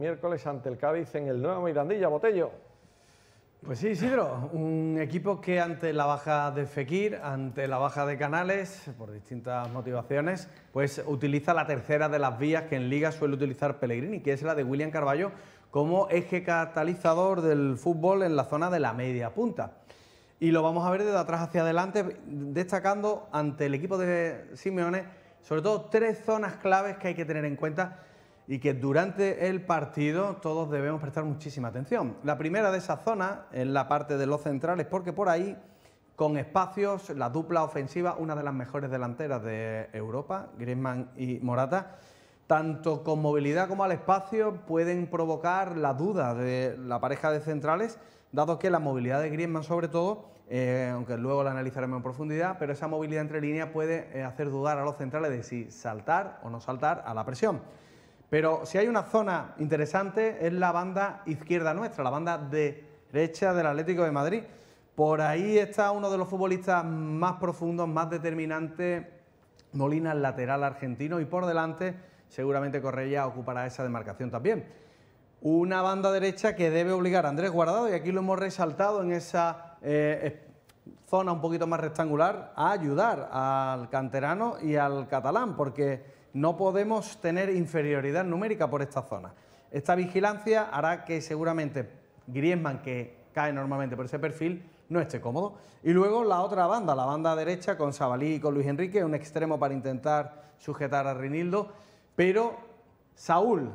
miércoles ante el Cádiz en el Nuevo Mirandilla, Botello. Pues sí, Isidro, un equipo que ante la baja de Fekir, ante la baja de Canales, por distintas motivaciones, pues utiliza la tercera de las vías que en Liga suele utilizar Pellegrini, que es la de William Carballo, como eje catalizador del fútbol en la zona de la media punta. Y lo vamos a ver desde atrás hacia adelante, destacando ante el equipo de Simeone, sobre todo tres zonas claves que hay que tener en cuenta y que durante el partido todos debemos prestar muchísima atención. La primera de esas zonas es la parte de los centrales, porque por ahí, con espacios, la dupla ofensiva, una de las mejores delanteras de Europa, Griezmann y Morata, tanto con movilidad como al espacio, pueden provocar la duda de la pareja de centrales, dado que la movilidad de Griezmann sobre todo, eh, aunque luego la analizaremos en profundidad, pero esa movilidad entre líneas puede eh, hacer dudar a los centrales de si saltar o no saltar a la presión. Pero si hay una zona interesante es la banda izquierda nuestra, la banda derecha del Atlético de Madrid. Por ahí está uno de los futbolistas más profundos, más determinantes, Molina, lateral argentino, y por delante seguramente Correia ocupará esa demarcación también. Una banda derecha que debe obligar a Andrés Guardado, y aquí lo hemos resaltado en esa eh, zona un poquito más rectangular, a ayudar al canterano y al catalán, porque no podemos tener inferioridad numérica por esta zona. Esta vigilancia hará que seguramente Griezmann, que cae normalmente por ese perfil, no esté cómodo. Y luego la otra banda, la banda derecha con Sabalí y con Luis Enrique, un extremo para intentar sujetar a Rinildo, pero Saúl,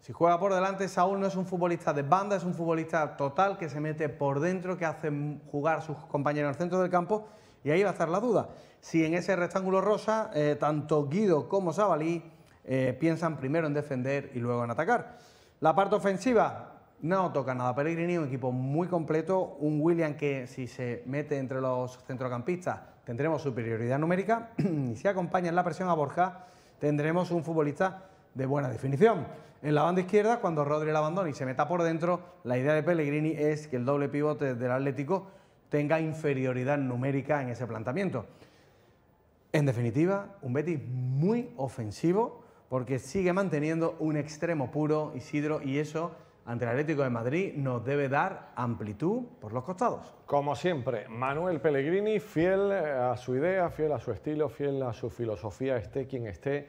si juega por delante, Saúl no es un futbolista de banda, es un futbolista total que se mete por dentro, que hace jugar a sus compañeros al centro del campo y ahí va a estar la duda. Si en ese rectángulo rosa, eh, tanto Guido como Sabalí eh, piensan primero en defender y luego en atacar. La parte ofensiva no toca nada. Pellegrini, un equipo muy completo, un William que si se mete entre los centrocampistas tendremos superioridad numérica y si acompaña la presión a Borja tendremos un futbolista de buena definición. En la banda izquierda, cuando Rodri la abandona y se meta por dentro, la idea de Pellegrini es que el doble pivote del Atlético tenga inferioridad numérica en ese planteamiento. En definitiva, un Betis muy ofensivo porque sigue manteniendo un extremo puro Isidro y eso ante el Atlético de Madrid nos debe dar amplitud por los costados. Como siempre, Manuel Pellegrini, fiel a su idea, fiel a su estilo, fiel a su filosofía, esté quien esté